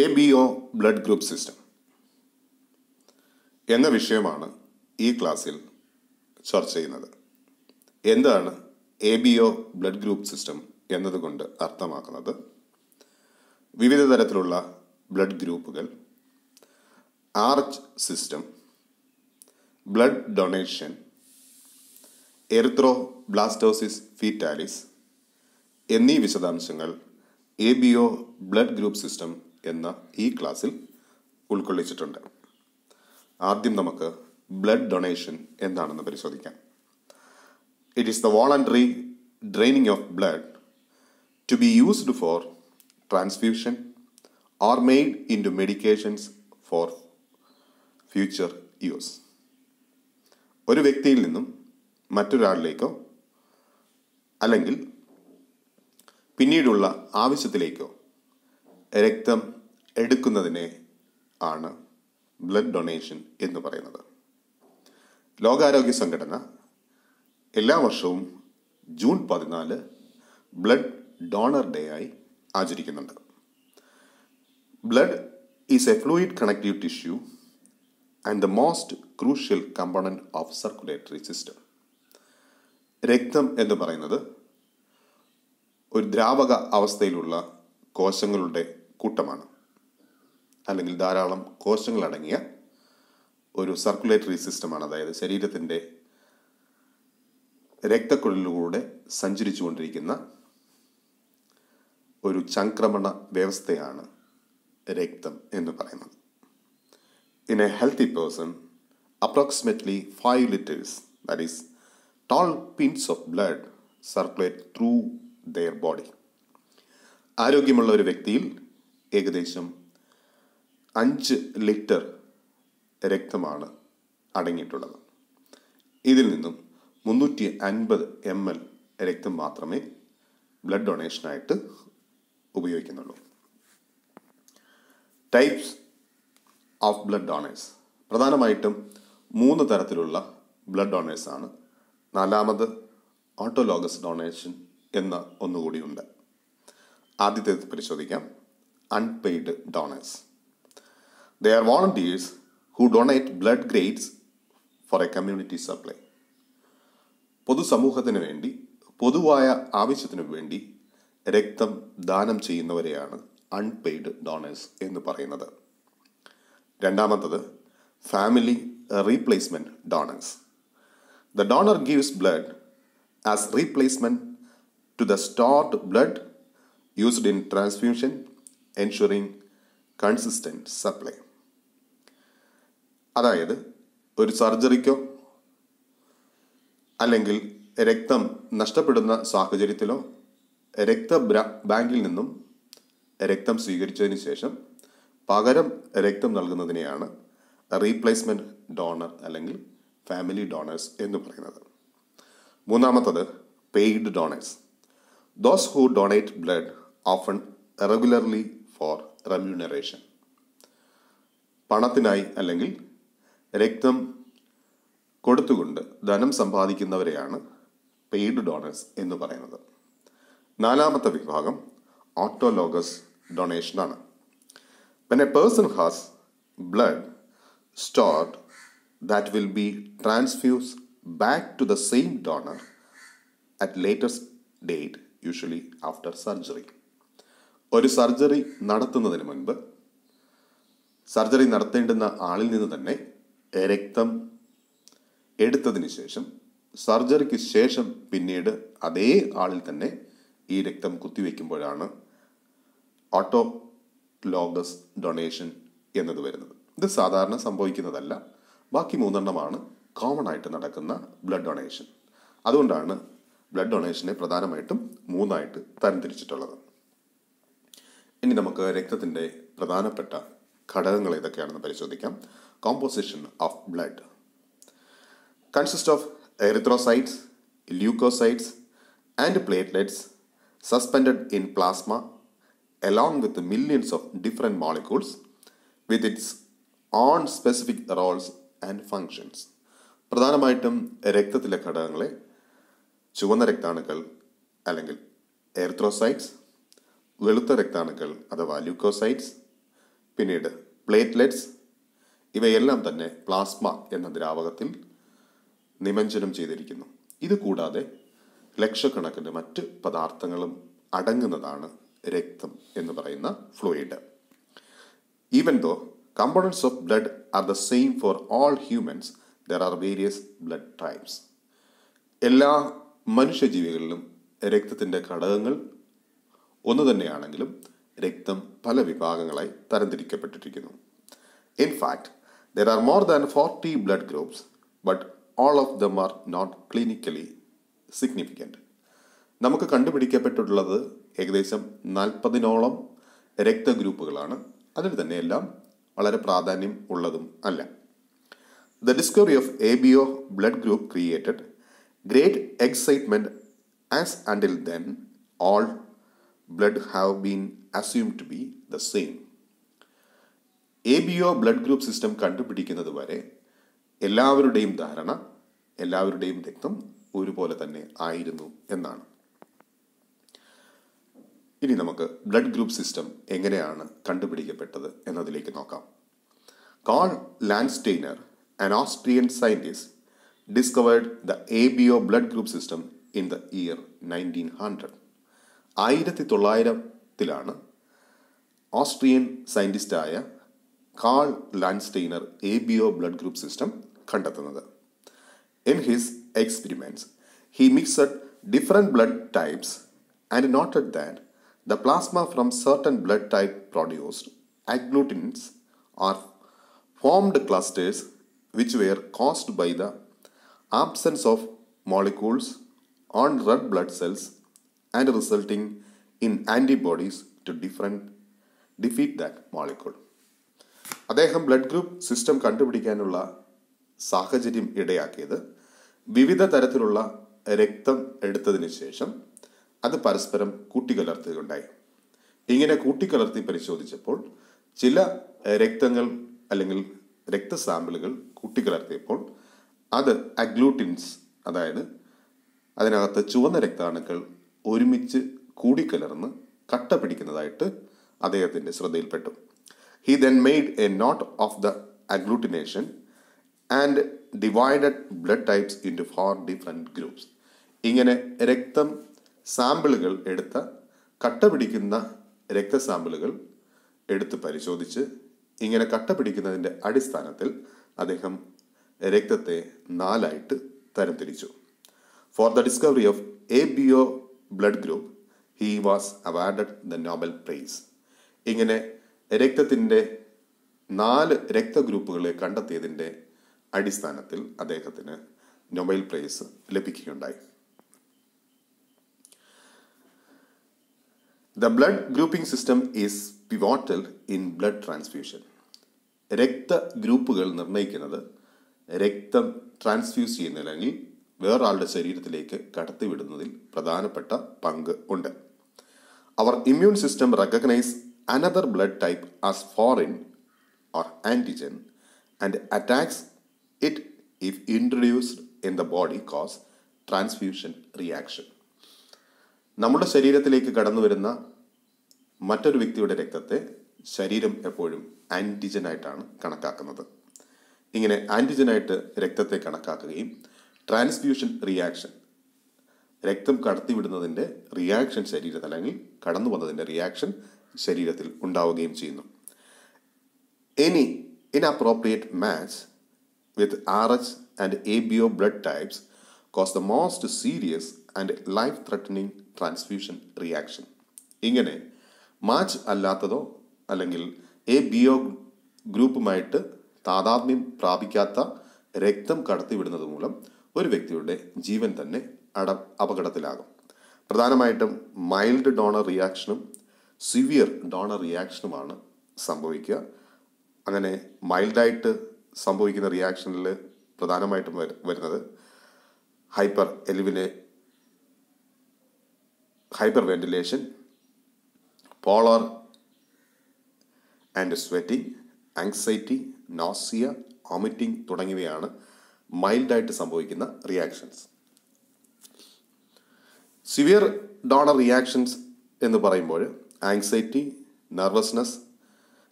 A B O blood group system എന്ന വിഷയമാണ് ഈ ക്ലാസ്സിൽ ചർച്ച ചെയ്യുന്നത്. എന്താണ് A B O blood group system എന്നതുകൊണ്ട് അർത്ഥമാക്കുന്നത്? വിവിധ തരത്തിലുള്ള ബ്ലഡ് ഗ്രൂപ്പുകൾ Rh system blood donation erythroblastosis fetalis എന്നീ വിശദാംശങ്ങൾ A B O blood group system എന്ന ഈ ക്ലാസ്സിൽ ഉൾക്കൊള്ളിച്ചിട്ടുണ്ട്. ആദ്യം നമുക്ക് ബ്ലഡ് ഡൊണേഷൻ എന്താണെന്ന് പരിശോധിക്കാം. It is the voluntary draining of blood to be used for transfusion or made into medications for future use ഒരു വ്യക്തിയിൽ നിന്നും മറ്റൊരാളിലേക്കോ അല്ലെങ്കിൽ പിന്നീടുള്ള ആവശ്യത്തിലേക്കോ രക്തം എടുക്കുന്നതിനെ ആണ് ബ്ലഡ് ഡൊണേഷൻ എന്ന് പറയുന്നത്. ലോകാരോഗ്യ സംഘടന എല്ലാ വർഷവും ജൂൺ പതിനാല് ബ്ലഡ് ഡോണർ ഡേ ആയി ആചരിക്കുന്നുണ്ട്. Blood is a fluid connective tissue and the most crucial component of circulatory system രക്തം എന്ന് പറയുന്നത് ഒരു ദ്രാവക അവസ്ഥയിലുള്ള കോശങ്ങളുടെ കൂട്ടമാണ്. അല്ലെങ്കിൽ ധാരാളം കോശങ്ങളടങ്ങിയ ഒരു സർക്കുലേറ്ററി സിസ്റ്റമാണ് അതായത് ശരീരത്തിന്റെ രക്തക്കുഴലിലൂടെ സഞ്ചരിച്ചുകൊണ്ടിരിക്കുന്ന ഒരു ചംക്രമണ വ്യവസ്ഥയാണ് രക്തം എന്ന് പറയുന്നത്. In a healthy person approximately five litres that is toll pints of blood circulate through their body ആരോഗ്യമുള്ള ഒരു വ്യക്തിയിൽ ഏകദേശം അഞ്ച് ലിറ്റർ രക്തമാണ് അടങ്ങിയിട്ടുള്ളത്. ഇതിൽ നിന്നും മുന്നൂറ്റി അൻപത് എം എൽ രക്തം മാത്രമേ ബ്ലഡ് ഡൊണേഷനായിട്ട് ഉപയോഗിക്കുന്നുള്ളൂ. ടൈപ്സ് ഓഫ് ബ്ലഡ് ഡോണേഴ്സ് പ്രധാനമായിട്ടും മൂന്ന് തരത്തിലുള്ള ബ്ലഡ് ഡോണേഴ്സ് ആണ്. നാലാമത് ഓട്ടോലോഗസ് ഡൊണേഷൻ എന്ന ഒന്നുകൂടിയുണ്ട് ആദ്യത്തെ പരിശോധിക്കാം. Unpaid donors the are volunteers who donate blood greats for a community supply പൊതുസമൂഹത്തിന് വേണ്ടി പൊതുവായ ആവശ്യത്തിനു വേണ്ടി രക്തം ദാനം ചെയ്യുന്നവരെയാണ് അൺപെയ്ഡ് ഡോണേഴ്സ് എന്ന് പറയുന്നത്. രണ്ടാമത്തത് family replacement donors the donor gives blood as replacement to the stored blood used in transfusion ensuring consistent supply അതായത് ഒരു സർജറിക്കോ അല്ലെങ്കിൽ രക്തം നഷ്ടപ്പെടുന്ന സാഹചര്യത്തിലോ രക്ത ബാങ്കിൽ നിന്നും രക്തം സ്വീകരിച്ചതിന് ശേഷം പകരം രക്തം നൽകുന്നതിനെയാണ് റീപ്ലേസ്മെന്റ് ഡോണർ അല്ലെങ്കിൽ ഫാമിലി ഡോണേഴ്സ് എന്ന് പറയുന്നത്. മൂന്നാമത്തത് paid donors those who donate blood often regularly for remuneration പണത്തിനായി അല്ലെങ്കിൽ രക്തം കൊടുത്തുകൊണ്ട് ധനം സമ്പാദിക്കുന്നവരെയാണ് പെയ്ഡ് ഡോണേഴ്സ് എന്ന് പറയുന്നത്. നാലാമത്തെ വിഭാഗം autologous ഡൊണേഷനാണ് a person has blood stored that will be transfuse back to the same donor at latest date usually after surgery ഒരു surgery നടത്തുന്നതിന് മുൻപ് സർജറി നടത്തേണ്ടുന്ന ആളിൽ നിന്ന് തന്നെ രക്തം എടുത്തതിന് ശേഷം സർജറിക്ക് ശേഷം പിന്നീട് അതേ ആളിൽ തന്നെ ഈ രക്തം കുത്തിവെക്കുമ്പോഴാണ് ഓട്ടോ ലോഗസ് ഡൊണേഷൻ എന്നത് വരുന്നത്. ഇത് സാധാരണ സംഭവിക്കുന്നതല്ല. ബാക്കി മൂന്നെണ്ണമാണ് കോമൺ ആയിട്ട് നടക്കുന്ന ബ്ലഡ് ഡൊണേഷൻ അതുകൊണ്ടാണ് ബ്ലഡ് ഡൊണേഷനെ പ്രധാനമായിട്ടും മൂന്നായിട്ട് തരംതിരിച്ചിട്ടുള്ളത്. ഇനി നമുക്ക് രക്തത്തിന്റെ പ്രധാനപ്പെട്ട ഘടകങ്ങൾ ഏതൊക്കെയാണെന്ന് പരിശോധിക്കാം composition of blood consist of erythrocytes leucocytes and platelets suspended in plasma with the millions of different molecules with its own specific roles and functions. പ്രധാനമായിട്ടും രക്തത്തിലെ ഘടകങ്ങളെ ചുവന്ന രക്താണുക്കൾ അല്ലെങ്കിൽ എറിത്രോസൈറ്റ്സ് വെളുത്ത രക്താണുക്കൾ അഥവാ ല്യൂക്കോസൈറ്റ്സ് പിന്നീട് പ്ലേറ്റ്ലെറ്റ്സ് ഇവയെല്ലാം തന്നെ പ്ലാസ്മ എന്ന ദ്രാവകത്തിൽ നിമഞ്ജനം ചെയ്തിരിക്കുന്നു. ഇത് കൂടാതെ ലക്ഷക്കണക്കിന് മറ്റ് പദാർത്ഥങ്ങളും അടങ്ങുന്നതാണ് രക്തം എന്ന് പറയുന്ന fluid. Even though components of blood are the same for all humans there are various blood types എല്ലാ മനുഷ്യജീവികളിലും രക്തത്തിന്റെ ഘടകങ്ങൾ ഒന്ന് തന്നെയാണെങ്കിലും രക്തം പല വിഭാഗങ്ങളായി തരംതിരിക്കപ്പെട്ടിരിക്കുന്നു. In fact there are more than forty blood groups but all of them are not clinically significant നമുക്ക് കണ്ടുപിടിക്കപ്പെട്ടിട്ടുള്ളത് ഏകദേശം നാൽപ്പതിനോളം രക്തഗ്രൂപ്പുകളാണ്. അതിൽ തന്നെ എല്ലാം വളരെ പ്രാധാന്യം ഉള്ളതും അല്ല. The discovery of A B O blood group created great excitement as until then all blood have been assume to be the same A B O blood group system കണ്ടുപിടിക്കുന്നത് വരെ എല്ലാവരുടെയും ധാരണ എല്ലാവരുടെയും രക്തം ഒരുപോലെ തന്നെ ആയിരുന്നു എന്നാണ്. ഇനി നമുക്ക് ബ്ലഡ് ഗ്രൂപ്പ് സിസ്റ്റം എങ്ങനെയാണ് കണ്ടുപിടിക്കപ്പെട്ടത് എന്നതിലേക്ക് നോക്കാം. Karl Landsteiner discovered the A B O blood group system in the year nineteen hundred ആയിരത്തി തൊള്ളായിരത്തിലാണ് Austrian സയൻറ്റിസ്റ്റായ Karl Landsteiner A B O blood group system കണ്ടെത്തുന്നത് in his experiments he mixed different blood types and noted that the plasma from certain blood type produced agglutins or formed clusters which were caused by the absence of molecules on red blood cells and resulting in antibodies to different defeat that molecule. അദ്ദേഹം blood group system കണ്ടുപിടിക്കാനുള്ള സാഹചര്യം ഇടയാക്കിയത് വിവിധ തരത്തിലുള്ള രക്തം എടുത്തതിന് ശേഷം അത് പരസ്പരം കൂട്ടിക്കലർത്തുകയുണ്ടായി ഇങ്ങനെ കൂട്ടിക്കലർത്തി പരിശോധിച്ചപ്പോൾ ചില രക്തങ്ങൾ അല്ലെങ്കിൽ രക്തസാമ്പിളുകൾ കൂട്ടിക്കലർത്തിയപ്പോൾ അത് അഗ്ലൂട്ടിൻസ് അതായത് അതിനകത്ത് ചുവന്ന രക്താണുക്കൾ ഒരുമിച്ച് കൂടിക്കലർന്ന് കട്ട പിടിക്കുന്നതായിട്ട് അദ്ദേഹത്തിന്റെ ശ്രദ്ധയിൽപ്പെട്ടു. He then made a note of the agglutination and divided blood types into four different groups ഇങ്ങനെ രക്തം സാമ്പിളുകൾ എടുത്ത കട്ട പിടിക്കുന്ന രക്തസാമ്പിളുകൾ എടുത്ത് പരിശോധിച്ച് ഇങ്ങനെ കട്ട പിടിക്കുന്നതിന്റെ അടിസ്ഥാനത്തിൽ അദ്ദേഹം രക്തത്തെ നാലായിട്ട് തരംതിരിച്ചു. For the discovery of A B O blood group he was awarded the Nobel prize ഇങ്ങനെ രക്തത്തിന്റെ നാല് രക്തഗ്രൂപ്പുകളെ കണ്ടെത്തിയതിന്റെ അടിസ്ഥാനത്തിൽ അദ്ദേഹത്തിന് നൊബൈൽ പ്രൈസ് ലഭിക്കുകയുണ്ടായി. The blood grouping system is pivotal in blood transfusion രക്തഗ്രൂപ്പുകൾ നിർണയിക്കുന്നത് രക്തം ട്രാൻസ്ഫ്യൂസ് ചെയ്യുന്നതിൽ അല്ലെങ്കിൽ വേറൊരാളുടെ ശരീരത്തിലേക്ക് കടത്തിവിടുന്നതിൽ പ്രധാനപ്പെട്ട പങ്ക് ഉണ്ട്. Our immune system recognize another blood type as foreign or antigen and attacks it if introduced in the body cause transfusion reaction നമ്മുടെ ശരീരത്തിലേക്ക് കടന്നു വരുന്ന മറ്റൊരു വ്യക്തിയുടെ രക്തത്തെ ശരീരം എപ്പോഴും ആന്റിജനായിട്ടാണ് കണക്കാക്കുന്നത്. ഇങ്ങനെ ആന്റിജനായിട്ട് രക്തത്തെ കണക്കാക്കുകയും ട്രാൻസ്ഫ്യൂഷൻ റിയാക്ഷൻ. രക്തം കടത്തിവിടുന്നതിന്റെ റിയാക്ഷൻ ശരീരത്തിൽ അല്ലെങ്കിൽ കടന്നു വന്നതിന്റെ റിയാക്ഷൻ ശരീരത്തിൽ ഉണ്ടാവുകയും ചെയ്യുന്നു. Any inappropriate match with R H and A B O blood types cause the most serious and life threatening transfusion reaction ഇങ്ങനെ മാച്ച് അല്ലാത്തതോ അല്ലെങ്കിൽ എ ബി ഒ ഗ്രൂപ്പുമായിട്ട് താതാത്മ്യം പ്രാപിക്കാത്ത രക്തം കടത്തിവിടുന്നത് മൂലം ഒരു വ്യക്തിയുടെ ജീവൻ തന്നെ അട അപകടത്തിലാകും. പ്രധാനമായിട്ടും മൈൽഡ് ഡോണർ റിയാക്ഷനും സിവിയർ ഡോണർ റിയാക്ഷനുമാണ് സംഭവിക്കുക. അങ്ങനെ മൈൽഡായിട്ട് സംഭവിക്കുന്ന റിയാക്ഷനിൽ പ്രധാനമായിട്ടും വരുന്നത് hyper എലിവിനെ hyperventilation pallor and sweating anxiety nausea vomiting തുടങ്ങിയവയാണ് മൈൽഡായിട്ട് സംഭവിക്കുന്ന റിയാക്ഷൻസ് സിവിയർ ഡോണർ റിയാക്ഷൻസ് എന്ന് പറയുമ്പോൾ anxiety nervousness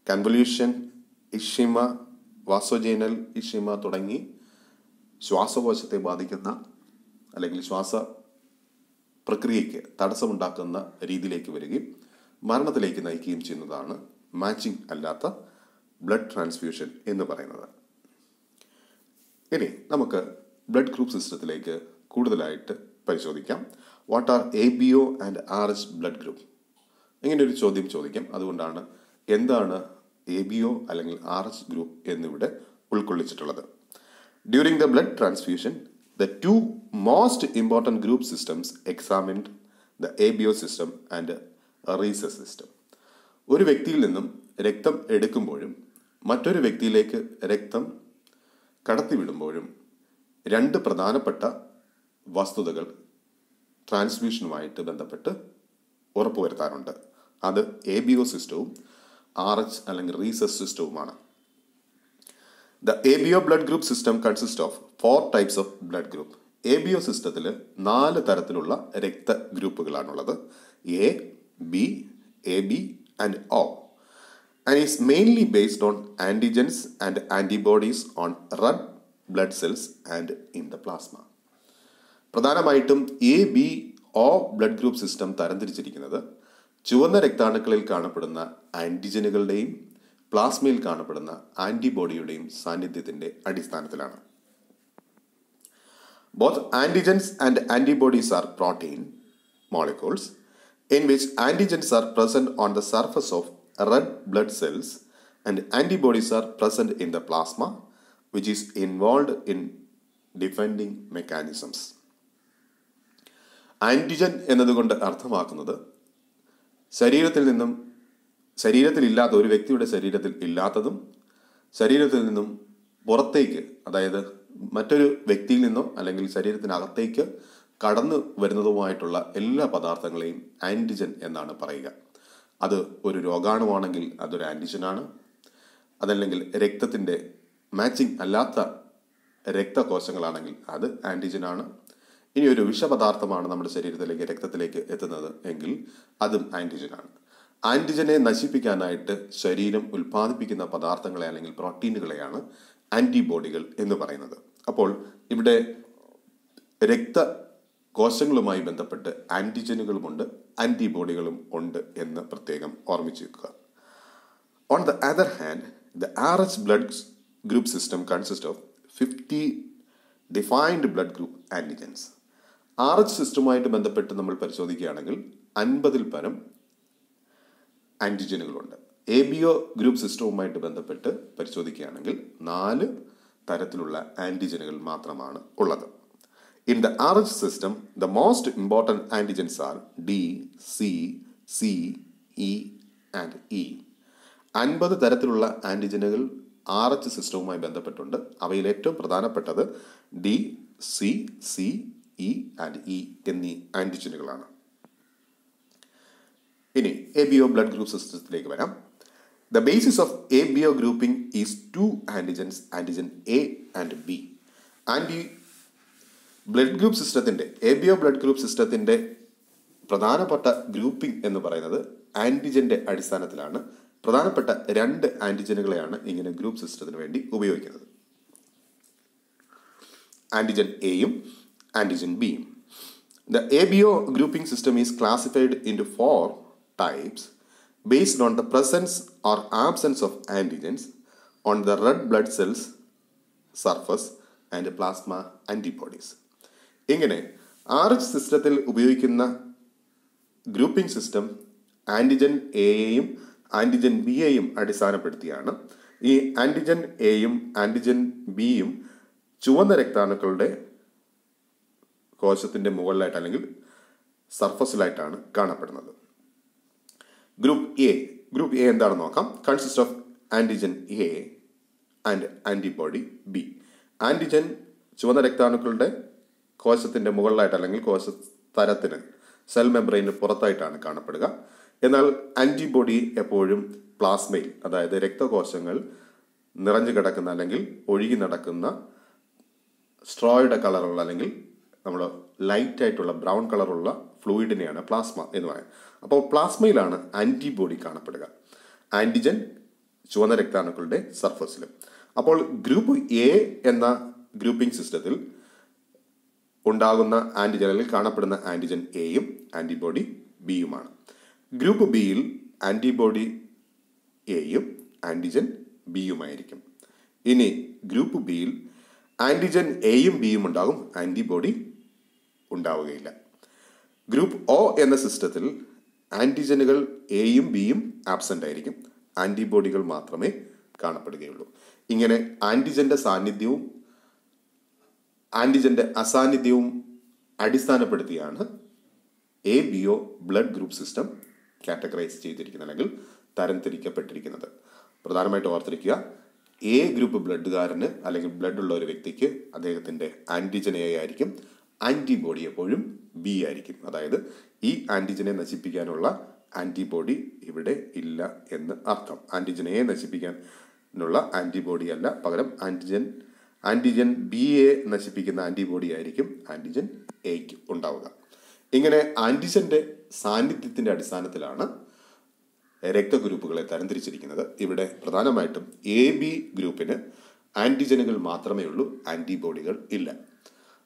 convulsion ischaemia vasogenic ischaemia തുടങ്ങി ശ്വാസകോശത്തെ ബാധിക്കുന്ന അല്ലെങ്കിൽ ശ്വാസ പ്രക്രിയയ്ക്ക് തടസ്സമുണ്ടാക്കുന്ന രീതിയിലേക്ക് വരികയും മരണത്തിലേക്ക് നയിക്കുകയും ചെയ്യുന്നതാണ് മാച്ചിങ് അല്ലാത്ത ബ്ലഡ് ട്രാൻസ്ഫ്യൂഷൻ എന്ന് പറയുന്നത്. ഇനി നമുക്ക് ബ്ലഡ് ഗ്രൂപ്പ് സിസ്റ്റത്തിലേക്ക് കൂടുതലായിട്ട് പരിശോധിക്കാം. What are A B O and R H blood group ഇങ്ങനെ ഒരു ചോദ്യം ചോദിക്കാം. അതുകൊണ്ടാണ് എന്താണ് എ ബി ഒ അല്ലെങ്കിൽ ആർ എച്ച് ഗ്രൂപ്പ് എന്നിവിടെ ഉൾക്കൊള്ളിച്ചിട്ടുള്ളത്. During the blood transfusion the two most important group systems examined the A B O system and rhesus system ഒരു വ്യക്തിയിൽ നിന്നും രക്തം എടുക്കുമ്പോഴും മറ്റൊരു വ്യക്തിയിലേക്ക് രക്തം കടത്തിവിടുമ്പോഴും രണ്ട് പ്രധാനപ്പെട്ട വസ്തുതകൾ ട്രാൻസ്മിഷനുമായിട്ട് ബന്ധപ്പെട്ട് ഉറപ്പുവരുത്താറുണ്ട്. അത് എ ബി ഒ സിസ്റ്റവും ആർ എച്ച് അല്ലെങ്കിൽ rhesus സിസ്റ്റവുമാണ്. The A B O blood group system consist of four types of blood group A B O സിസ്റ്റത്തിൽ നാല് തരത്തിലുള്ള രക്തഗ്രൂപ്പുകളാണുള്ളത് A B A B and O and is mainly based on antigens and antibodies on red blood cells and in the plasma പ്രധാനമായിട്ടും A B O blood group system തരംതിരിച്ചിരിക്കുന്നത് ചുവന്ന രക്താണുക്കളിൽ കാണപ്പെടുന്ന ആന്റിജനുകളുടെയും പ്ലാസ്മയിൽ കാണപ്പെടുന്ന ആന്റിബോഡിയുടെയും സാന്നിധ്യത്തിന്റെ അടിസ്ഥാനത്തിലാണ്. Both antigens and antibodies are protein molecules in which antigens are present on the surface of red blood cells and antibodies are present in the plasma which is involved in defending mechanisms. Antigen എന്നതുകൊണ്ട് അർത്ഥമാക്കുന്നത് ശരീരത്തിൽ നിന്നും ശരീരത്തിൽ ഇല്ലാത്ത ഒരു വ്യക്തിയുടെ ശരീരത്തിൽ ഇല്ലാത്തതും ശരീരത്തിൽ നിന്നും പുറത്തേക്ക് അതായത് മറ്റൊരു വ്യക്തിയിൽ നിന്നോ അല്ലെങ്കിൽ ശരീരത്തിനകത്തേക്ക് കടന്നു വരുന്നതുമായിട്ടുള്ള എല്ലാ പദാർത്ഥങ്ങളെയും ആന്റിജൻ എന്നാണ് പറയുക അത് ഒരു രോഗാണുവാണെങ്കിൽ അതൊരു ആന്റിജനാണ് അതല്ലെങ്കിൽ രക്തത്തിന്റെ മാച്ചിങ് അല്ലാത്ത രക്തകോശങ്ങളാണെങ്കിൽ അത് ആന്റിജനാണ് ഇനി ഒരു വിഷപദാർത്ഥമാണ് നമ്മുടെ ശരീരത്തിലേക്ക് രക്തത്തിലേക്ക് എത്തുന്നത് എങ്കിൽ അതും ആന്റിജനാണ് ആന്റിജനെ നശിപ്പിക്കാനായിട്ട് ശരീരം ഉൽപ്പാദിപ്പിക്കുന്ന പദാർത്ഥങ്ങളെ അല്ലെങ്കിൽ പ്രോട്ടീനുകളെയാണ് ആന്റിബോഡികൾ എന്ന് പറയുന്നത്. അപ്പോൾ ഇവിടെ രക്ത കോശങ്ങളുമായി ബന്ധപ്പെട്ട് ആന്റിജനുകളുമുണ്ട് ആന്റിബോഡികളും ഉണ്ട് എന്ന് പ്രത്യേകം ഓർമ്മിച്ചിരിക്കുക on the other hand the R S blood group system consist of fifty defined blood group antigens R H സിസ്റ്റവുമായിട്ട് ബന്ധപ്പെട്ട് നമ്മൾ പരിശോധിക്കുകയാണെങ്കിൽ അൻപതിൽ പരം ആന്റിജനുകളുണ്ട് എ ബി ഒ ഗ്രൂപ്പ് സിസ്റ്റവുമായിട്ട് ബന്ധപ്പെട്ട് പരിശോധിക്കുകയാണെങ്കിൽ നാല് തരത്തിലുള്ള ആന്റിജനുകൾ മാത്രമാണ് ഉള്ളത്. The R H system the most important antigens are D C C E and E അൻപത് തരത്തിലുള്ള ആന്റിജനുകൾ ആർ എച്ച് സിസ്റ്റവുമായി ബന്ധപ്പെട്ടുണ്ട്. അവയിൽ ഏറ്റവും പ്രധാനപ്പെട്ടത് D C C E and E എന്നീ ആന്റിജനുകളാണ് ഇനി A B O blood group സിസ്റ്റത്തിലേക്ക് വരാം. The basis of A B O grouping is two antigens antigen A and B anti blood group സിസ്റ്റത്തിന്റെ A B O blood group സിസ്റ്റത്തിന്റെ പ്രധാനപ്പെട്ട grouping എന്ന് പറയുന്നത് ആന്റിജന്റെ അടിസ്ഥാനത്തിലാണ്. പ്രധാനപ്പെട്ട രണ്ട് ആന്റിജനുകളെയാണ് ഇങ്ങനെ ഗ്രൂപ്പ് സിസ്റ്റത്തിന് വേണ്ടി ഉപയോഗിക്കുന്നത്. ആന്റിജൻ എയും ആന്റിജൻ ബിയും the A B O grouping system is classified into four types based on the presence or absence of antigens on the red blood cells surface and plasma antibodies. ഇങ്ങനെ R H സിസ്റ്റത്തിൽ ഉപയോഗിക്കുന്ന grouping system antigen എയെയും antigen ബിയെയും അടിസ്ഥാനപ്പെടുത്തിയാണ്. ഈ antigen എയും antigen ബിയും ചുവന്ന രക്താണുക്കളുടെ കോശത്തിന്റെ മുകളിലായിട്ട് അല്ലെങ്കിൽ സർഫസിലായിട്ടാണ് കാണപ്പെടുന്നത്. ഗ്രൂപ്പ് എ ഗ്രൂപ്പ് എ എന്താണെന്ന് നോക്കാം. Consist of antigen A and antibody B antigen ചുവന്ന രക്താണുക്കളുടെ കോശത്തിന്റെ മുകളിലായിട്ട് അല്ലെങ്കിൽ കോശ തരത്തിന് സെൽ മെംബ്രെയിന് പുറത്തായിട്ടാണ് കാണപ്പെടുക. എന്നാൽ ആന്റിബോഡി എപ്പോഴും പ്ലാസ്മയിൽ അതായത് രക്തകോശങ്ങൾ നിറഞ്ഞു കിടക്കുന്ന അല്ലെങ്കിൽ ഒഴുകി നടക്കുന്ന സ്ട്രോയുടെ കളറുള്ള അല്ലെങ്കിൽ നമ്മൾ ലൈറ്റ് ആയിട്ടുള്ള ബ്രൗൺ കളറുള്ള ഫ്ലൂയിഡിനെയാണ് പ്ലാസ്മ എന്ന് പറയുന്നത്. അപ്പോൾ പ്ലാസ്മയിലാണ് ആന്റിബോഡി കാണപ്പെടുക. ആന്റിജൻ ചുവന്ന രക്താണുക്കളുടെ സർഫസിലും അപ്പോൾ ഗ്രൂപ്പ് എ എന്ന ഗ്രൂപ്പിംഗ് സിസ്റ്റത്തിൽ ഉണ്ടാകുന്ന ആന്റിജൻ അല്ലെങ്കിൽ കാണപ്പെടുന്ന ആന്റിജൻ എയും ആന്റിബോഡി ബിയുമാണ് ഗ്രൂപ്പ് ബിയിൽ ആന്റിബോഡി എയും ആന്റിജൻ ബിയുമായിരിക്കും ഇനി ഗ്രൂപ്പ് ബിയിൽ ആന്റിജൻ എയും ബിയും ഉണ്ടാകും ആന്റിബോഡി ഉണ്ടാവുകയില്ല. ഗ്രൂപ്പ് ഒ എന്ന സിസ്റ്റത്തിൽ ആന്റിജനുകൾ എയും ബിയും ആബ്സെന്റ് ആയിരിക്കും. ആന്റിബോഡികൾ മാത്രമേ കാണപ്പെടുകയുള്ളൂ. ഇങ്ങനെ ആന്റിജന്റെ സാന്നിധ്യവും ആന്റിജന്റെ അസാന്നിധ്യവും അടിസ്ഥാനപ്പെടുത്തിയാണ് A B O blood group system categorize ചെയ്തിരിക്കുന്നത് അല്ലെങ്കിൽ തരംതിരിക്കപ്പെട്ടിരിക്കുന്നത്. പ്രധാനമായിട്ട് ഓർത്തിരിക്കുക എ ഗ്രൂപ്പ് ബ്ലഡുകാരന് അല്ലെങ്കിൽ ബ്ലഡ് ഉള്ള ഒരു വ്യക്തിക്ക് അദ്ദേഹത്തിന്റെ ആന്റിജനെ ആയിരിക്കും ആന്റിബോഡി എപ്പോഴും ബി ആയിരിക്കും. അതായത് ഈ ആന്റിജനെ നശിപ്പിക്കാനുള്ള ആന്റിബോഡി ഇവിടെ ഇല്ല എന്ന് അർത്ഥം. ആന്റിജനെ നശിപ്പിക്കാനുള്ള ആന്റിബോഡി അല്ല പകരം ആന്റിജൻ ആന്റിജൻ ബി എ നശിപ്പിക്കുന്ന ആന്റിബോഡി ആയിരിക്കും ആന്റിജൻ എക്ക് ഉണ്ടാവുക. ഇങ്ങനെ ആന്റിജന്റെ സാന്നിധ്യത്തിന്റെ അടിസ്ഥാനത്തിലാണ് രക്തഗ്രൂപ്പുകളെ തരംതിരിച്ചിരിക്കുന്നത്. ഇവിടെ പ്രധാനമായിട്ടും എ ബി ഗ്രൂപ്പിന് ആന്റിജനുകൾ മാത്രമേ ഉള്ളൂ ആന്റിബോഡികൾ ഇല്ല.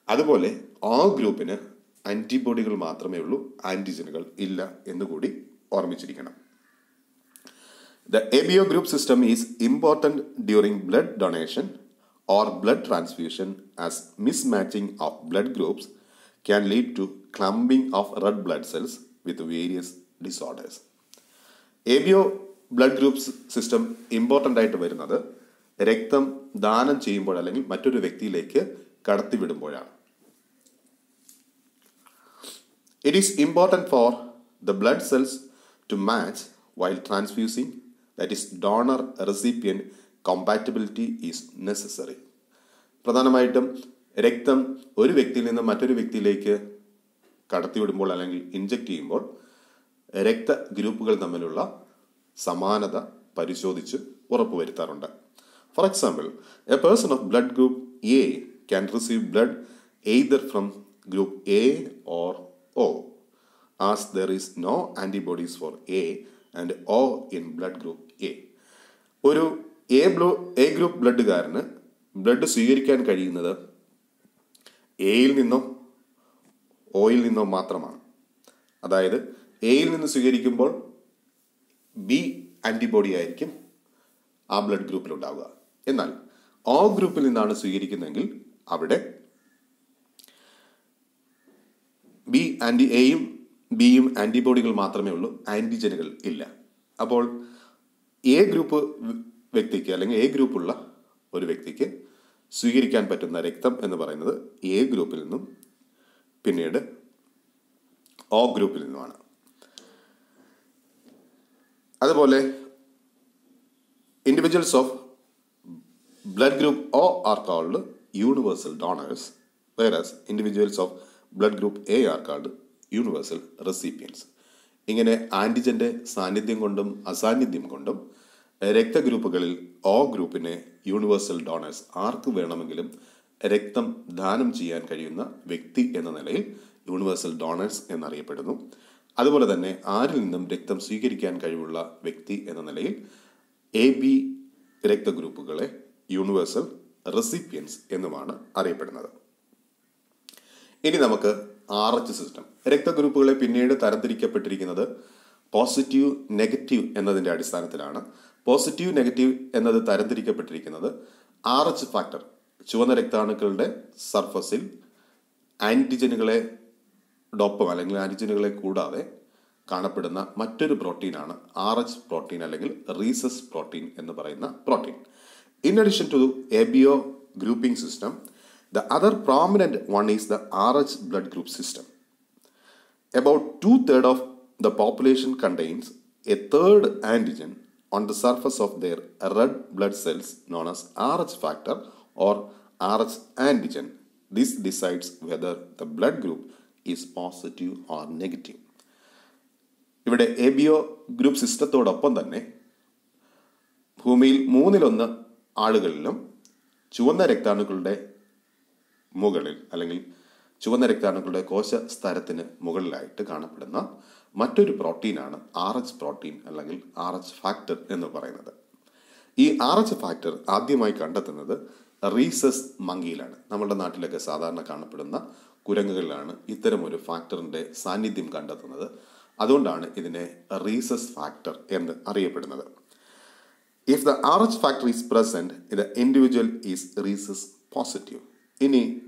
അതുപോലെ ആ ഗ്രൂപ്പിന് ആന്റിബോഡികൾ മാത്രമേ ഉള്ളൂ ആന്റിജനുകൾ ഇല്ല എന്നുകൂടി ഓർമ്മിച്ചിരിക്കണം. The ABO group system is important during blood donation. Or blood transfusion as mismatching of blood groups can lead to clumping of red blood cells with various disorders. A B O blood group system important ആയിട്ട് വരുന്നത് രക്തം ദാനം ചെയ്യുമ്പോൾ അല്ലെങ്കിൽ മറ്റൊരു വ്യക്തിയിലേക്ക് കടത്തിവിടുമ്പോഴാണ് it is important for the blood cells to match while transfusing that is donor recipient compatibility is necessary പ്രധാനമായിട്ടും രക്തം ഒരു വ്യക്തിയിൽ നിന്ന് മറ്റൊരു വ്യക്തിയിലേക്ക് കടത്തിവിടുമ്പോൾ അല്ലെങ്കിൽ ഇൻജക്റ്റ് ചെയ്യുമ്പോൾ രക്ത ഗ്രൂപ്പുകൾ തമ്മിലുള്ള സമാനത പരിശോധിച്ച് ഉറപ്പുവരുത്താറുണ്ട്. For example a person of blood group A can receive blood either from group A or O as there is no antibodies for A and O in blood group A ഒരു A blow A group ബ്ലഡുകാരന് blood സ്വീകരിക്കാൻ കഴിയുന്നത് എയിൽ നിന്നോ ഒയിൽ നിന്നോ മാത്രമാണ്. അതായത് എയിൽ നിന്ന് സ്വീകരിക്കുമ്പോൾ ബി ആന്റിബോഡി ആയിരിക്കും ആ ബ്ലഡ് ഗ്രൂപ്പിൽ ഉണ്ടാവുക. എന്നാൽ ഓ ഗ്രൂപ്പിൽ നിന്നാണ് സ്വീകരിക്കുന്നതെങ്കിൽ അവിടെ ബി ആന്റി എയും ബിയും ആന്റിബോഡികൾ മാത്രമേ ഉള്ളൂ ആന്റിജനുകൾ ഇല്ല. അപ്പോൾ എ ഗ്രൂപ്പ് വ്യക്തിക്ക് അല്ലെങ്കിൽ എ ഗ്രൂപ്പുള്ള ഒരു വ്യക്തിക്ക് സ്വീകരിക്കാൻ പറ്റുന്ന രക്തം എന്ന് പറയുന്നത് എ ഗ്രൂപ്പിൽ നിന്നും പിന്നീട് ഒ ഗ്രൂപ്പിൽ നിന്നുമാണ്. അതുപോലെ individuals of blood group O are called universal donors whereas individuals of blood group A are called universal recipients ഇങ്ങനെ ആന്റിജന്റെ സാന്നിധ്യം കൊണ്ടും അസാന്നിധ്യം കൊണ്ടും രക്തഗ്രൂപ്പുകളിൽ ഒ ഗ്രൂപ്പിനെ യൂണിവേഴ്സൽ ഡോണേഴ്സ് ആർക്ക് വേണമെങ്കിലും രക്തം ദാനം ചെയ്യാൻ കഴിയുന്ന വ്യക്തി എന്ന നിലയിൽ യൂണിവേഴ്സൽ ഡോണേഴ്സ് എന്നറിയപ്പെടുന്നു. അതുപോലെ തന്നെ ആരിൽ നിന്നും രക്തം സ്വീകരിക്കാൻ കഴിവുള്ള വ്യക്തി എന്ന നിലയിൽ എ ബി രക്തഗ്രൂപ്പുകളെ യൂണിവേഴ്സൽ റെസിപ്പിയൻസ് എന്നുമാണ് അറിയപ്പെടുന്നത്. ഇനി നമുക്ക് ആർ എച്ച് സിസ്റ്റം രക്തഗ്രൂപ്പുകളെ പിന്നീട് തരംതിരിക്കപ്പെട്ടിരിക്കുന്നത് പോസിറ്റീവ് നെഗറ്റീവ് എന്നതിന്റെ അടിസ്ഥാനത്തിലാണ്. പോസിറ്റീവ് നെഗറ്റീവ് എന്നത് തരംതിരിക്കപ്പെട്ടിരിക്കുന്നത് ആർ എച്ച് ഫാക്ടർ ചുവന്ന രക്താണുക്കളുടെ സർഫസിൽ ആന്റിജനുകളെ ഡോപ്പം അല്ലെങ്കിൽ ആന്റിജനുകളെ കൂടാതെ കാണപ്പെടുന്ന മറ്റൊരു പ്രോട്ടീനാണ് ആർ എച്ച് പ്രോട്ടീൻ അല്ലെങ്കിൽ റീസസ് പ്രോട്ടീൻ എന്ന് പറയുന്ന protein in addition to A B O grouping system the other prominent one is the R H blood group system about two third of the population contains a third antigen on the surface of their red blood cells known as Rh factor or Rh antigen. This decides whether the blood group is positive or negative. ഇവിടെ A B O group സിസ്റ്റത്തോടൊപ്പം തന്നെ ഭൂമിയിൽ മൂന്നിലൊന്ന് ആളുകളിലും ചുവന്ന രക്താണുക്കളുടെ മുകളിൽ അല്ലെങ്കിൽ ചുവന്ന രക്താണുക്കളുടെ കോശ സ്തരത്തിന് മുകളിലായിട്ട് കാണപ്പെടുന്ന മറ്റൊരു പ്രോട്ടീനാണ് ആർ എച്ച് പ്രോട്ടീൻ അല്ലെങ്കിൽ ആർ എച്ച് ഫാക്ടർ എന്ന് പറയുന്നത്. ഈ ആർ എച്ച് ഫാക്ടർ ആദ്യമായി കണ്ടെത്തുന്നത് റീസസ് മങ്കിയിലാണ്. നമ്മുടെ നാട്ടിലൊക്കെ സാധാരണ കാണപ്പെടുന്ന കുരങ്ങുകളിലാണ് ഇത്തരം ഒരു ഫാക്ടറിന്റെ സാന്നിധ്യം കണ്ടെത്തുന്നത്. അതുകൊണ്ടാണ് ഇതിനെ റീസസ് ഫാക്ടർ എന്ന് അറിയപ്പെടുന്നത്. If the R H factor is present the individual is rhesus positive ഇനി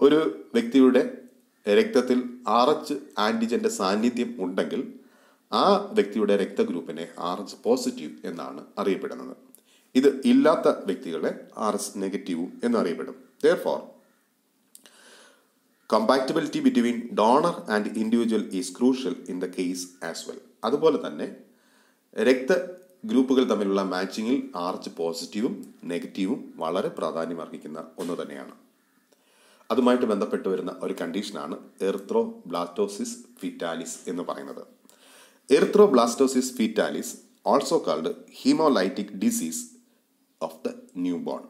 ഒരു വ്യക്തിയുടെ രക്തത്തിൽ ആർ എച്ച് ആന്റിജന്റെ സാന്നിധ്യം ഉണ്ടെങ്കിൽ ആ വ്യക്തിയുടെ രക്തഗ്രൂപ്പിനെ ആർ എച്ച് പോസിറ്റീവ് എന്നാണ് അറിയപ്പെടുന്നത്. ഇത് ഇല്ലാത്ത വ്യക്തികളെ ആർ എസ് നെഗറ്റീവും എന്നറിയപ്പെടും there for compatibility between donor and individual is crucial in the case as well അതുപോലെ തന്നെ രക്ത ഗ്രൂപ്പുകൾ തമ്മിലുള്ള മാച്ചിങ്ങിൽ ആർച്ച് പോസിറ്റീവും നെഗറ്റീവും വളരെ പ്രാധാന്യം അർഹിക്കുന്ന ഒന്ന് തന്നെയാണ്. അതുമായിട്ട് ബന്ധപ്പെട്ട് വരുന്ന ഒരു കണ്ടീഷനാണ് എർത്രോ ബ്ലാസ്റ്റോസിസ് ഫിറ്റാലിസ് എന്ന് പറയുന്നത്. Erythroblastosis fetalis also called haemolytic disease of the newborn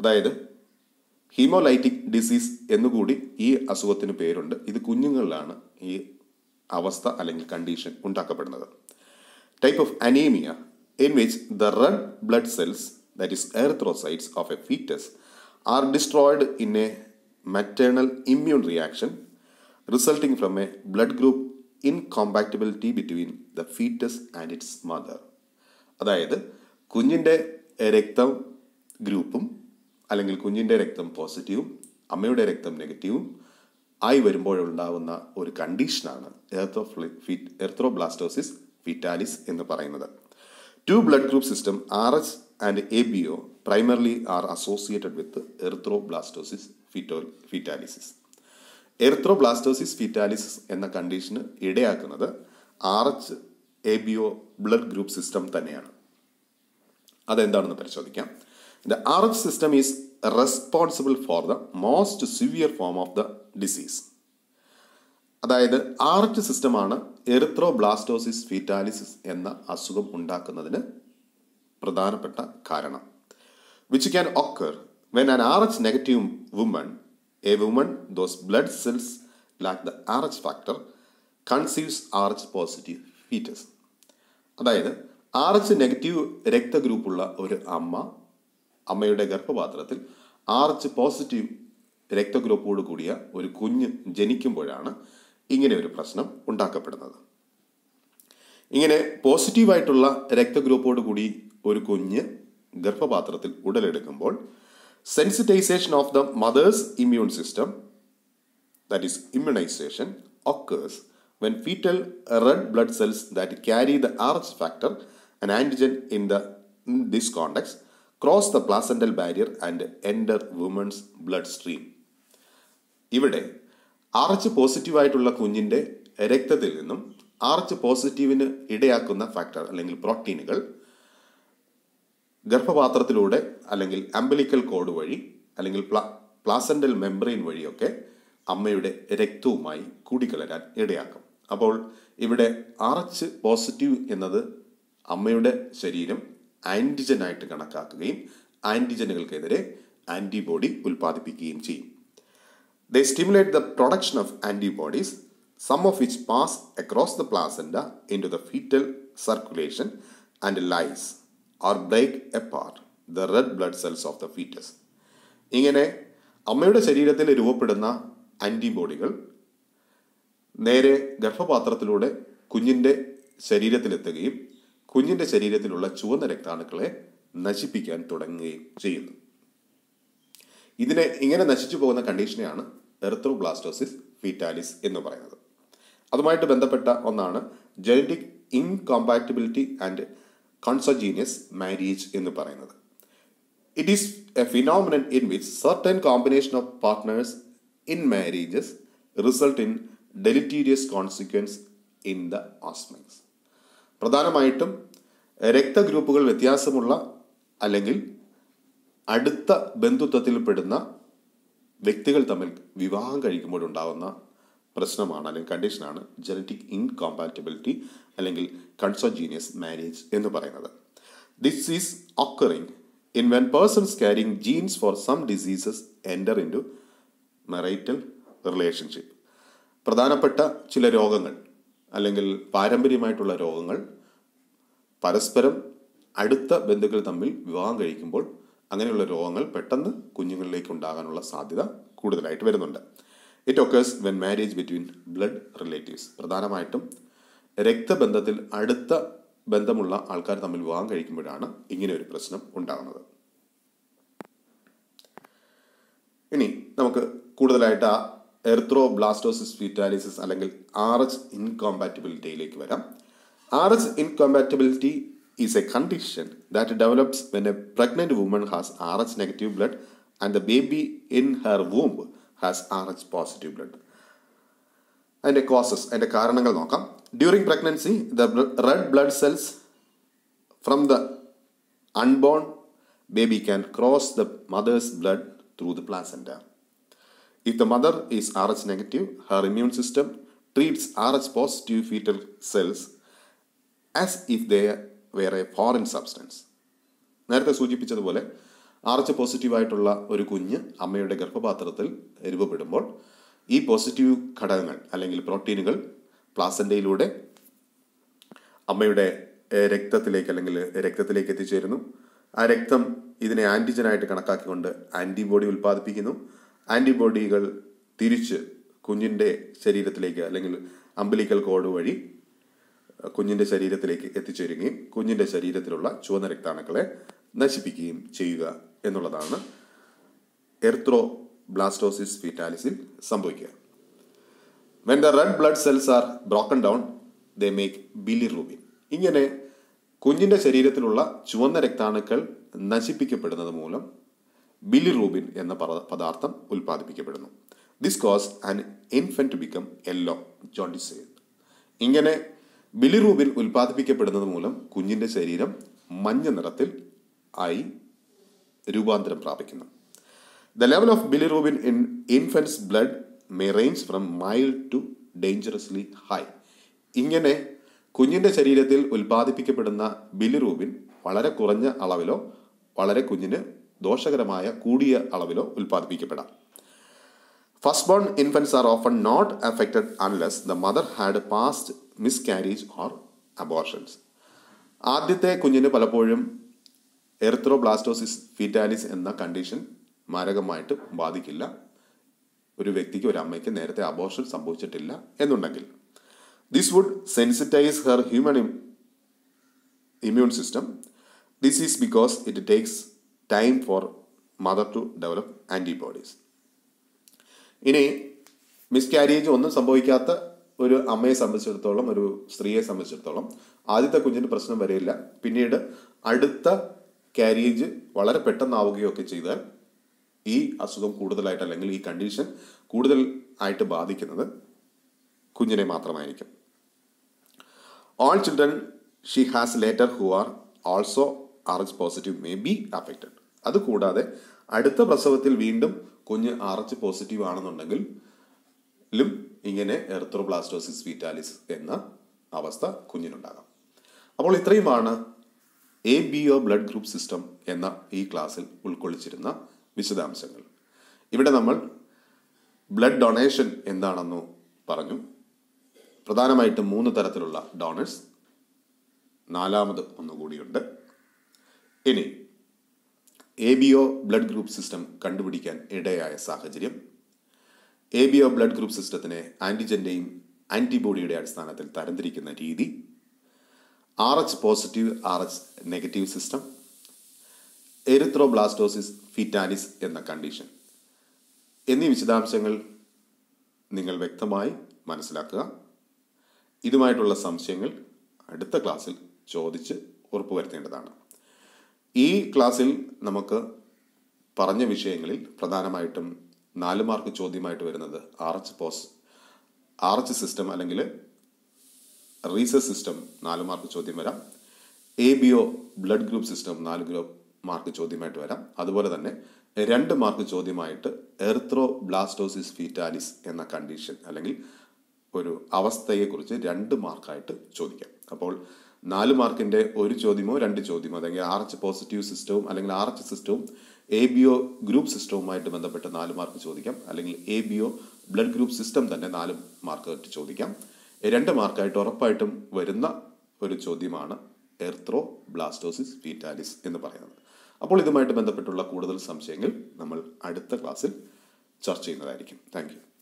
അതായത് ഹീമോലൈറ്റിക് ഡിസീസ് എന്നുകൂടി ഈ അസുഖത്തിന് പേരുണ്ട്. ഇത് കുഞ്ഞുങ്ങളിലാണ് ഈ അവസ്ഥ അല്ലെങ്കിൽ condition ഉണ്ടാക്കപ്പെടുന്നത്. Type of anaemia in which the red blood cells that is erythrocytes of a fetus are destroyed in a maternal immune reaction resulting from a blood group incompatibility between the fetus and its mother. അതായത് കുഞ്ഞിന്റെ രക്തം ഗ്രൂപ്പും അല്ലെങ്കിൽ കുഞ്ഞിന്റെ രക്തം പോസിറ്റീവും അമ്മയുടെ രക്തം നെഗറ്റീവും ആയി വരുമ്പോഴുണ്ടാകുന്ന ഒരു കണ്ടീഷനാണ് എർത്തോ ബ്ലാസ്റ്റോസിസ് ഫിറ്റാലിസ് എന്ന് പറയുന്നത്. Two blood group system R H and A B O primarily are associated with erythroblastosis feto fetalisis erythroblastosis fetalisis എന്ന കണ്ടീഷന് ഇടയാക്കുന്നത് R H A B O blood group system തന്നെയാണ്. അതെന്താണെന്ന് പരിശോധിക്കാം. The R H system is responsible for the most severe form of the disease അതായത് R H സിസ്റ്റമാണ് erythroblastosis ഫീറ്റാലിസിസ് എന്ന അസുഖം ഉണ്ടാക്കുന്നതിന് പ്രധാനപ്പെട്ട കാരണം. When an R H negative woman a woman those blood cells lack the R H factor conceives R H positive foetus അതായത് R H negative രക്തഗ്രൂപ്പുള്ള ഒരു അമ്മ അമ്മയുടെ ഗർഭപാത്രത്തിൽ ആർ എച്ച് പോസിറ്റീവ് രക്തഗ്രൂപ്പോട് കൂടിയ ഒരു കുഞ്ഞ് ജനിക്കുമ്പോഴാണ് ഇങ്ങനെ ഒരു പ്രശ്നം ഉണ്ടാക്കപ്പെടുന്നത്. ഇങ്ങനെ പോസിറ്റീവായിട്ടുള്ള രക്തഗ്രൂപ്പോട് കൂടി ഒരു കുഞ്ഞ് ഗർഭപാത്രത്തിൽ ഉടലെടുക്കുമ്പോൾ sensitization of the mother's immune system that is immunization occurs when fetal red blood cells that carry the RH factor, an antigen in the in this context, cross the placental barrier and enter woman's bloodstream. ഇവിടെ R H പോസിറ്റീവായിട്ടുള്ള കുഞ്ഞിന്റെ രക്തത്തിൽ നിന്നും R H പോസിറ്റീവിന് ഇടയാക്കുന്ന factor അല്ലെങ്കിൽ പ്രോട്ടീനുകൾ ഗർഭപാത്രത്തിലൂടെ അല്ലെങ്കിൽ അംബലിക്കൽ കോഡ് വഴി അല്ലെങ്കിൽ പ്ലാ പ്ലാസന്റൽ മെംബ്രെയിൻ വഴിയൊക്കെ അമ്മയുടെ രക്തവുമായി കൂടിക്കലരാൻ ഇടയാക്കും. അപ്പോൾ ഇവിടെ ആർ പോസിറ്റീവ് എന്നത് അമ്മയുടെ ശരീരം ആന്റിജനായിട്ട് കണക്കാക്കുകയും ആന്റിജനുകൾക്കെതിരെ ആന്റിബോഡി ഉൽപ്പാദിപ്പിക്കുകയും ചെയ്യും. The stimulate the production of antibodies some of which pass across the placenta into the fetal circulation and and lyse break a part the red blood cells of the fetus ഇങ്ങനെ അമ്മയുടെ ശരീരത്തിൽ രൂപപ്പെടുന്ന ആന്റിബോഡികൾ നേരെ ഗർഭപാത്രത്തിലൂടെ കുഞ്ഞിന്റെ ശരീരത്തിലെത്തുകയും കുഞ്ഞിന്റെ ശരീരത്തിലുള്ള ചുവന്ന രക്താണുക്കളെ നശിപ്പിക്കാൻ തുടങ്ങുകയും ചെയ്യുന്നു. ഇതിനെ ഇങ്ങനെ നശിച്ചു പോകുന്ന കണ്ടീഷനെയാണ് എർത്രോബ്ലാസ്റ്റോസിസ് ഫീറ്റാലിസ് എന്ന് പറയുന്നത്. അതുമായിട്ട് ബന്ധപ്പെട്ട ഒന്നാണ് genetic incompatibility and consanguineous marriage എന്ന് പറയുന്നത്. It is a phenomenon in which certain combination of partners in marriages result in deleterious consequence in the ഓസ്മിങ്സ് പ്രധാനമായിട്ടും രക്തഗ്രൂപ്പുകൾ വ്യത്യാസമുള്ള അല്ലെങ്കിൽ അടുത്ത ബന്ധുത്വത്തിൽ പെടുന്ന വ്യക്തികൾ തമ്മിൽ വിവാഹം കഴിക്കുമ്പോഴുണ്ടാകുന്ന പ്രശ്നമാണ് അല്ലെങ്കിൽ കണ്ടീഷനാണ് ജനറ്റിക് ഇൻകോമ്പാറ്റബിലിറ്റി അല്ലെങ്കിൽ കൺസോജീനിയസ് മാരേജ് എന്ന് പറയുന്നത്. This is occurring in when persons carrying genes for some diseases enter into marital relationship പ്രധാനപ്പെട്ട ചില രോഗങ്ങൾ അല്ലെങ്കിൽ പാരമ്പര്യമായിട്ടുള്ള രോഗങ്ങൾ പരസ്പരം അടുത്ത ബന്ധുക്കൾ തമ്മിൽ വിവാഹം കഴിക്കുമ്പോൾ അങ്ങനെയുള്ള രോഗങ്ങൾ പെട്ടെന്ന് കുഞ്ഞുങ്ങളിലേക്ക് ഉണ്ടാകാനുള്ള സാധ്യത കൂടുതലായിട്ട് വരുന്നുണ്ട്. It occurs when marriage between blood relatives പ്രധാനമായിട്ടും രക്തബന്ധത്തിൽ അടുത്ത ബന്ധമുള്ള ആൾക്കാർ തമ്മിൽ വിവാഹം കഴിക്കുമ്പോഴാണ് ഇങ്ങനെ ഒരു പ്രശ്നം ഉണ്ടാകുന്നത് ഇനി നമുക്ക് കൂടുതലായിട്ട് ആ എർത്രോ ഫീറ്റാലിസിസ് അല്ലെങ്കിൽ ആർ എച്ച് ഇൻകോമ്പാറ്റബിലിറ്റിയിലേക്ക് വരാം. R H incompatibility is a condition that develops when a pregnant woman has R H negative blood and the baby in her womb has R H positive blood അതിന്റെ കോസസ് അതിന്റെ കാരണങ്ങൾ നോക്കാം during pregnancy the red blood cells from the unborn baby can cross the mother's blood through the placenta. If the mother is Rh negative, her immune system treats Rh positive fetal cells as if they were a foreign substance. നേരത്തെ സൂചിപ്പിച്ചതുപോലെ arch പോസിറ്റീവായിട്ടുള്ള ഒരു കുഞ്ഞ് അമ്മയുടെ ഗർഭപാത്രത്തിൽ രൂപപ്പെടുമ്പോൾ ഈ positive ഘടകങ്ങൾ അല്ലെങ്കിൽ പ്രോട്ടീനുകൾ പ്ലാസന്റയിലൂടെ അമ്മയുടെ രക്തത്തിലേക്ക് അല്ലെങ്കിൽ രക്തത്തിലേക്ക് എത്തിച്ചേരുന്നു. ആ രക്തം ഇതിനെ ആന്റിജനായിട്ട് കണക്കാക്കിക്കൊണ്ട് ആന്റിബോഡി ഉൽപ്പാദിപ്പിക്കുന്നു. ആന്റിബോഡികൾ തിരിച്ച് കുഞ്ഞിന്റെ ശരീരത്തിലേക്ക് അല്ലെങ്കിൽ അമ്പലിക്കൽ കോഡ് വഴി കുഞ്ഞിന്റെ ശരീരത്തിലേക്ക് എത്തിച്ചേരുകയും കുഞ്ഞിന്റെ ശരീരത്തിലുള്ള ചുവന്ന രക്താണുക്കളെ നശിപ്പിക്കുകയും ചെയ്യുക എന്നുള്ളതാണ് എർത്രോ ബ്ലാസ്റ്റോസിസ് ഫീറ്റാലിസിൽ സംഭവിക്കുക. When the red blood cells are broken down they make bilirubin ഇങ്ങനെ കുഞ്ഞിന്റെ ശരീരത്തിലുള്ള ചുവന്ന രക്താണുക്കൾ നശിപ്പിക്കപ്പെടുന്നത് മൂലം ബിലിറൂബിൻ എന്ന പദ- പദാർത്ഥം ഉൽപ്പാദിപ്പിക്കപ്പെടുന്നു. This cause an infant become yellow jaundice ഇങ്ങനെ ബിലിറൂബിൻ ഉൽപ്പാദിപ്പിക്കപ്പെടുന്നത് മൂലം കുഞ്ഞിന്റെ ശരീരം മഞ്ഞ നിറത്തിൽ ആയി രൂപാന്തരം പ്രാപിക്കുന്നു. The level of bilirubin in infants blood may range from mild to dangerously high ഇങ്ങനെ കുഞ്ഞിന്റെ ശരീരത്തിൽ ഉൽപ്പാദിപ്പിക്കപ്പെടുന്ന ബിലിറൂബിൻ വളരെ കുറഞ്ഞ അളവിലോ വളരെ കുഞ്ഞിന് ദോഷകരമായ കൂടിയ അളവിലോ ഉൽപ്പാദിപ്പിക്കപ്പെടാം. First born infants are often not affected unless the mother had past miscarriage or abortions ആദ്യത്തെ കുഞ്ഞിന് പലപ്പോഴും എർത്രോബ്ലാസ്റ്റോസിസ് ഫീറ്റാലിസ് എന്ന കണ്ടീഷൻ മാരകമായിട്ട് ബാധിക്കില്ല. ഒരു വ്യക്തിക്ക് ഒരു അമ്മയ്ക്ക് നേരത്തെ അബോർഷൻ സംഭവിച്ചിട്ടില്ല എന്നുണ്ടെങ്കിൽ. This would sensitize her human immune system this is because it takes time for mother to develop antibodies ഇനി മിസ്കാരേജ് ഒന്നും സംഭവിക്കാത്ത ഒരു അമ്മയെ സംബന്ധിച്ചിടത്തോളം ഒരു സ്ത്രീയെ സംബന്ധിച്ചിടത്തോളം ആദ്യത്തെ കുഞ്ഞിന് പ്രശ്നം വരെയില്ല. പിന്നീട് അടുത്ത കാരിയേജ് വളരെ പെട്ടെന്നാവുകയോ ഒക്കെ ചെയ്താൽ ഈ അസുഖം കൂടുതലായിട്ട് അല്ലെങ്കിൽ ഈ കണ്ടീഷൻ കൂടുതൽ ആയിട്ട് ബാധിക്കുന്നത് കുഞ്ഞിനെ മാത്രമായിരിക്കും. All children she has later who are also R H positive may be affected അതുകൂടാതെ അടുത്ത പ്രസവത്തിൽ വീണ്ടും കുഞ്ഞ് ആർ പോസിറ്റീവ് ആണെന്നുണ്ടെങ്കിൽ ലും ഇങ്ങനെ എർത്രോബ്ലാസ്റ്റോസിസ് വീറ്റാലിസ് എന്ന അവസ്ഥ കുഞ്ഞിനുണ്ടാകാം. അപ്പോൾ ഇത്രയുമാണ് A B O blood group system എന്ന ഈ ക്ലാസ്സിൽ ഉൾക്കൊള്ളിച്ചിരുന്ന വിശദാംശങ്ങൾ. ഇവിടെ നമ്മൾ ബ്ലഡ് ഡൊണേഷൻ എന്താണെന്നു പറഞ്ഞു. പ്രധാനമായിട്ടും മൂന്ന് തരത്തിലുള്ള ഡോണേഴ്സ്. നാലാമത് ഒന്നുകൂടിയുണ്ട്. ഇനി A B O blood group system കണ്ടുപിടിക്കാൻ ഇടയായ സാഹചര്യം. A B O blood group സിസ്റ്റത്തിനെ ആന്റിജന്റെയും ആന്റിബോഡിയുടെ അടിസ്ഥാനത്തിൽ തരംതിരിക്കുന്ന രീതി. R H positive R H negative system erythroblastosis fetalis എന്ന കണ്ടീഷൻ എന്നീ വിശദാംശങ്ങൾ നിങ്ങൾ വ്യക്തമായി മനസ്സിലാക്കുക. ഇതുമായിട്ടുള്ള സംശയങ്ങൾ അടുത്ത ക്ലാസ്സിൽ ചോദിച്ച് ഉറപ്പുവരുത്തേണ്ടതാണ്. ഈ ക്ലാസ്സിൽ നമുക്ക് പറഞ്ഞ വിഷയങ്ങളിൽ പ്രധാനമായിട്ടും നാല് മാർക്ക് ചോദ്യമായിട്ട് വരുന്നത് R H pos R H system അല്ലെങ്കിൽ റീസസ് സിസ്റ്റം നാല് മാർക്ക് ചോദ്യം വരാം. A B O blood group system നാല് ഗ്രൂപ്പ് മാർക്ക് ചോദ്യമായിട്ട് വരാം. അതുപോലെ തന്നെ രണ്ട് മാർക്ക് ചോദ്യമായിട്ട് എർത്രോ ബ്ലാസ്റ്റോസിസ് ഫീറ്റാലിസ് എന്ന കണ്ടീഷൻ അല്ലെങ്കിൽ ഒരു അവസ്ഥയെക്കുറിച്ച് രണ്ട് മാർക്കായിട്ട് ചോദിക്കാം. അപ്പോൾ നാല് മാർക്കിന്റെ ഒരു ചോദ്യമോ രണ്ട് ചോദ്യമോ അല്ലെങ്കിൽ ആർ എച്ച് പോസിറ്റീവ് സിസ്റ്റവും അല്ലെങ്കിൽ ആർ എച്ച് സിസ്റ്റവും എ ബി ഒ ഗ്രൂപ്പ് സിസ്റ്റവുമായിട്ട് ബന്ധപ്പെട്ട് നാല് മാർക്ക് ചോദിക്കാം. അല്ലെങ്കിൽ A B O blood group system തന്നെ നാല് മാർക്ക് ചോദിക്കാം. രണ്ട് മാർക്കായിട്ട് ഉറപ്പായിട്ടും വരുന്ന ഒരു ചോദ്യമാണ് എർത്രോ ബ്ലാസ്റ്റോസിസ് ഫീറ്റാലിസ് എന്ന് പറയുന്നത്. അപ്പോൾ ഇതുമായിട്ട് ബന്ധപ്പെട്ടുള്ള കൂടുതൽ സംശയങ്ങൾ നമ്മൾ അടുത്ത ക്ലാസ്സിൽ ചർച്ച ചെയ്യുന്നതായിരിക്കും. താങ്ക്